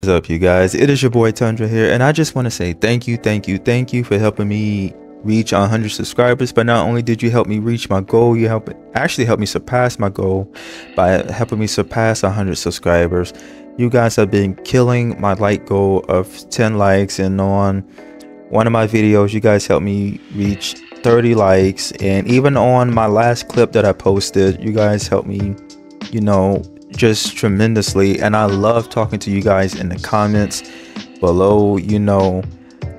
What's up you guys? It is your boy tundra here and i just want to say thank you thank you thank you for helping me reach 100 subscribers. But not only did you help me reach my goal you help actually help me surpass my goal by helping me surpass 100 subscribers. You guys have been killing my like goal of 10 likes and on one of my videos you guys helped me reach 30 likes. And even on my last clip that i posted you guys helped me you know just tremendously and i love talking to you guys in the comments below. You know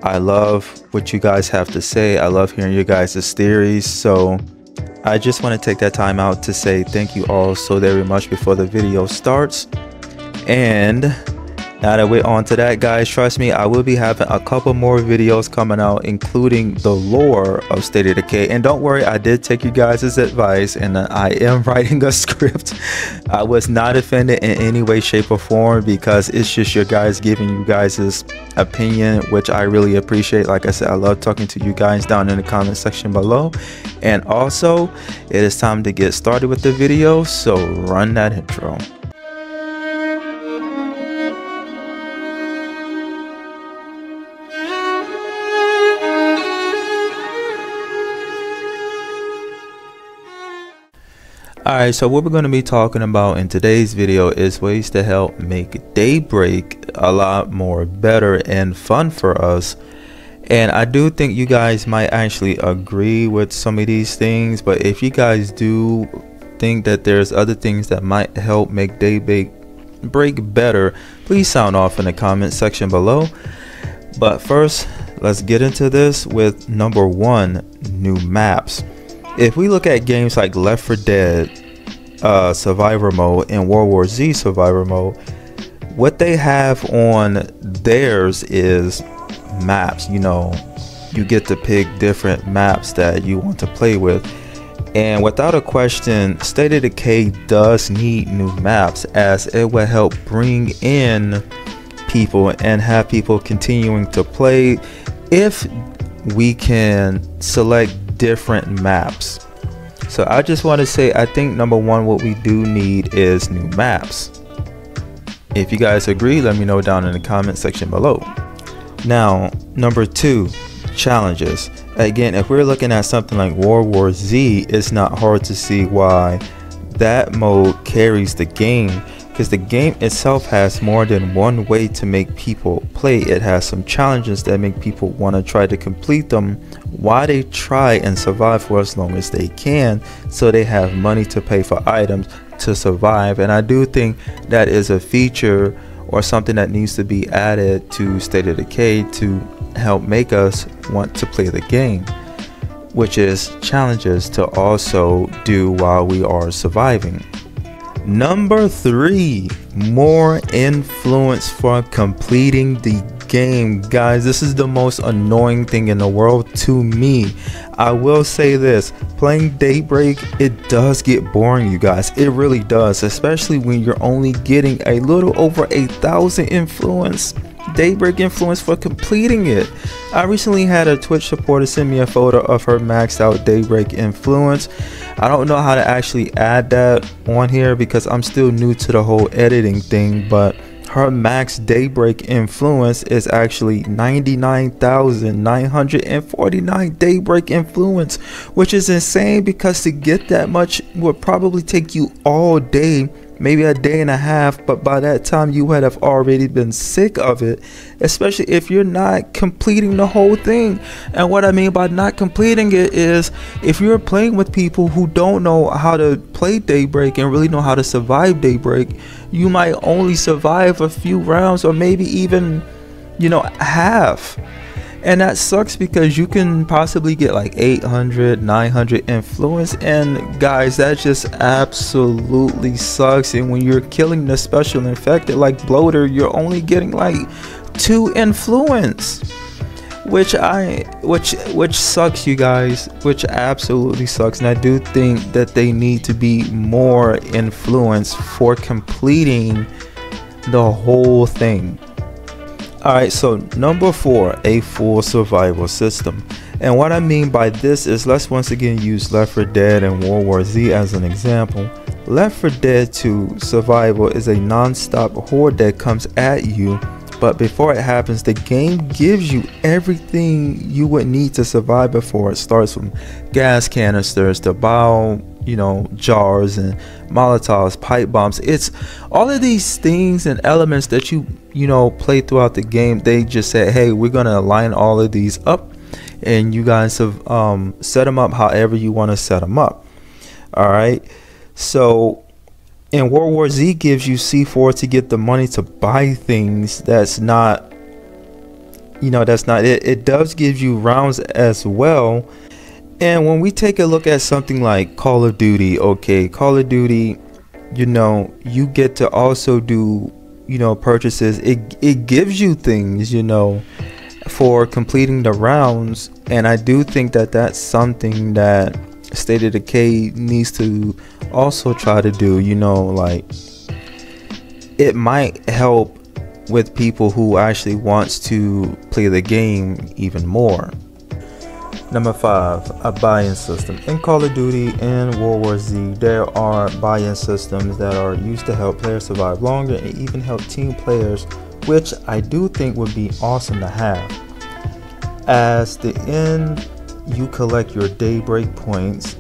i love what you guys have to say. I love hearing your guys' theories. So i just want to take that time out to say thank you all so very much before the video starts. And now that we're on to that guys trust me i will be having a couple more videos coming out including the lore of state of decay. And don't worry i did take you guys' advice and i am writing a script. I was not offended in any way shape or form because it's just your guys giving you guys' opinion which i really appreciate. Like i said i love talking to you guys down in the comment section below. And also it is time to get started with the video so run that intro Alright, so what we're going to be talking about in today's video is ways to help make Daybreak a lot more better and fun for us. And I do think you guys might actually agree with some of these things, but if you guys do think that there's other things that might help make Daybreak break better, please sound off in the comment section below. But first, let's get into this with number one, new maps. If we look at games like Left 4 Dead uh, Survivor Mode and World War Z Survivor Mode, what they have on theirs is maps. You know, you get to pick different maps that you want to play with. And without a question, State of Decay does need new maps as it will help bring in people and have people continuing to play if we can select different maps. So I just want to say I think number one what we do need is new maps. If you guys agree, let me know down in the comment section below. Now, number two, challenges. Again, if we're looking at something like World War Z, it's not hard to see why that mode carries the game because the game itself has more than one way to make people play. It has some challenges that make people want to try to complete them while they try and survive for as long as they can so they have money to pay for items to survive. And I do think that is a feature or something that needs to be added to State of Decay to help make us want to play the game which is challenges to also do while we are surviving. Number three, more influence for completing the game. Guys, this is the most annoying thing in the world to me. I will say this playing Daybreak, it does get boring, you guys. It really does, especially when you're only getting a little over a thousand influence. Daybreak influence for completing it. I recently had a Twitch supporter send me a photo of her maxed out Daybreak influence. I don't know how to actually add that on here because I'm still new to the whole editing thing, but her max daybreak influence is actually 99,949 daybreak influence, which is insane because to get that much would probably take you all day maybe a day and a half, but by that time you would have already been sick of it, especially if you're not completing the whole thing. And what I mean by not completing it is if you're playing with people who don't know how to play Daybreak and really know how to survive Daybreak, you might only survive a few rounds or maybe even, you know, half and that sucks because you can possibly get like 800 900 influence. And guys that just absolutely sucks. And when you're killing the special infected like bloater you're only getting like two influence which i which which sucks you guys which absolutely sucks. And i do think that they need to be more influence for completing the whole thing Alright, so number four, a full survival system. And what I mean by this is let's once again use Left 4 Dead and World War Z as an example. Left 4 Dead 2 Survival is a non-stop horde that comes at you but before it happens the game gives you everything you would need to survive before it starts from gas canisters to bio you know jars and molotovs pipe bombs. It's all of these things and elements that you you know play throughout the game they just said hey we're gonna align all of these up and you guys have um, set them up however you want to set them up. All right? So and World War Z gives you C4 to get the money to buy things that's not you know that's not it. It does give you rounds as well and when we take a look at something like Call of Duty okay Call of Duty you know you get to also do you know purchases it it gives you things you know for completing the rounds and I do think that that's something that State of Decay needs to also try to do, you know, like it might help with people who actually wants to play the game even more. Number five, a buy-in system. In Call of Duty and World War Z, there are buy-in systems that are used to help players survive longer and even help team players, which I do think would be awesome to have. As the end, you collect your daybreak points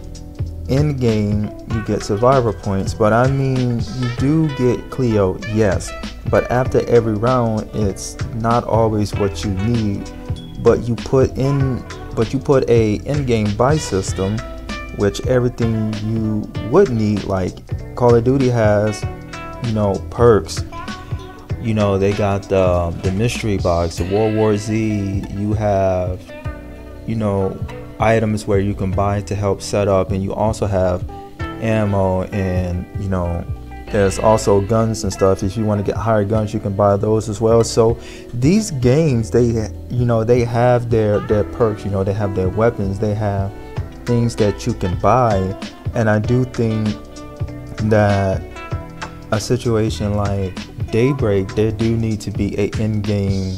in game you get survivor points but i mean you do get cleo yes but after every round it's not always what you need but you put in but you put a in-game buy system which everything you would need like call of duty has you know perks. You know they got the the mystery box the world war z. You have you know items where you can buy to help set up and you also have ammo and you know there's also guns and stuff. If you want to get higher guns you can buy those as well. So these games they you know they have their their perks you know they have their weapons they have things that you can buy. And i do think that a situation like daybreak there do need to be a in-game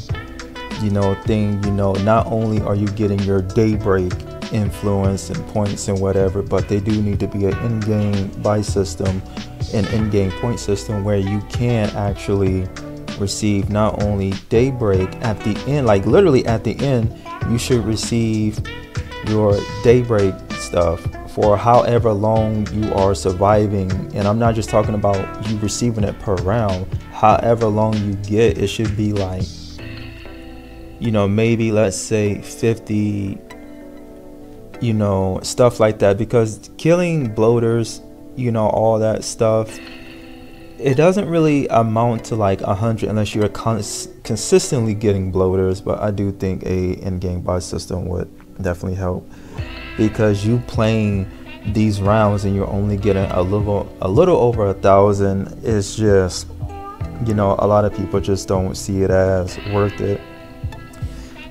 you know thing you know. Not only are you getting your daybreak influence and points and whatever, but they do need to be an in-game buy system, an in-game point system where you can actually receive not only daybreak at the end, like literally at the end, you should receive your daybreak stuff for however long you are surviving. And I'm not just talking about you receiving it per round. However long you get, it should be like, you know, maybe let's say 50 you know, stuff like that. Because killing bloaters, you know, all that stuff, it doesn't really amount to like a hundred unless you're cons- consistently getting bloaters. But I do think a in-game buy system would definitely help because you playing these rounds and you're only getting a little a little over a thousand is just you know a lot of people just don't see it as worth it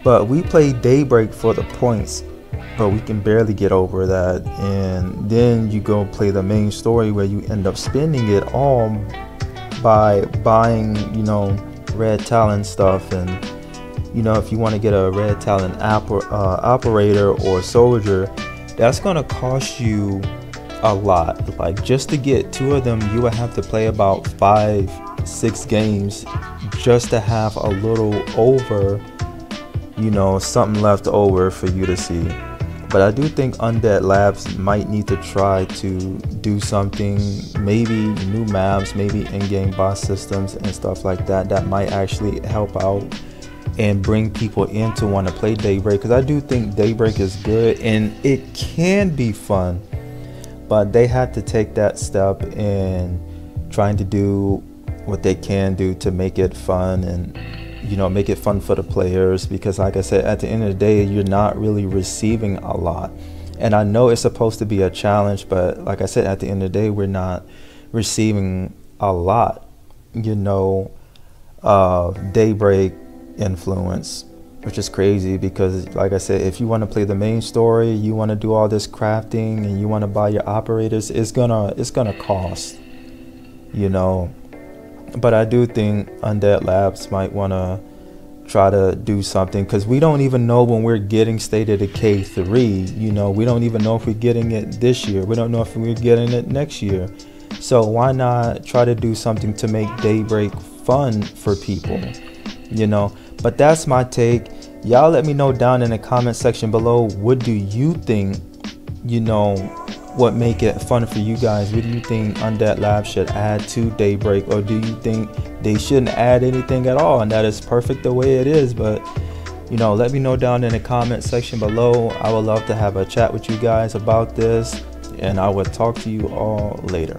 but we play daybreak for the points but we can barely get over that. And then you go play the main story where you end up spending it all by buying you know red talent stuff. And you know if you want to get a red talent uh, operator or soldier that's gonna cost you a lot. Like just to get two of them you would have to play about five six games just to have a little over you know something left over for you to see but I do think Undead Labs might need to try to do something, maybe new maps, maybe in-game boss systems and stuff like that that might actually help out and bring people in to want to play Daybreak because I do think Daybreak is good and it can be fun, but they had to take that step in trying to do what they can do to make it fun and you know make it fun for the players because like i said at the end of the day you're not really receiving a lot. And i know it's supposed to be a challenge but like i said at the end of the day we're not receiving a lot you know uh, daybreak influence which is crazy because like i said if you want to play the main story you want to do all this crafting and you want to buy your operators it's gonna it's gonna cost you know but I do think Undead Labs might want to try to do something because we don't even know when we're getting State of Decay 3. You know, we don't even know if we're getting it this year. We don't know if we're getting it next year. So why not try to do something to make Daybreak fun for people? You know, but that's my take. Y'all let me know down in the comment section below what do you think, you know, what make it fun for you guys? What do you think Undead Lab should add to Daybreak or do you think they shouldn't add anything at all and that is perfect the way it is, but you know, let me know down in the comment section below. I would love to have a chat with you guys about this and I will talk to you all later.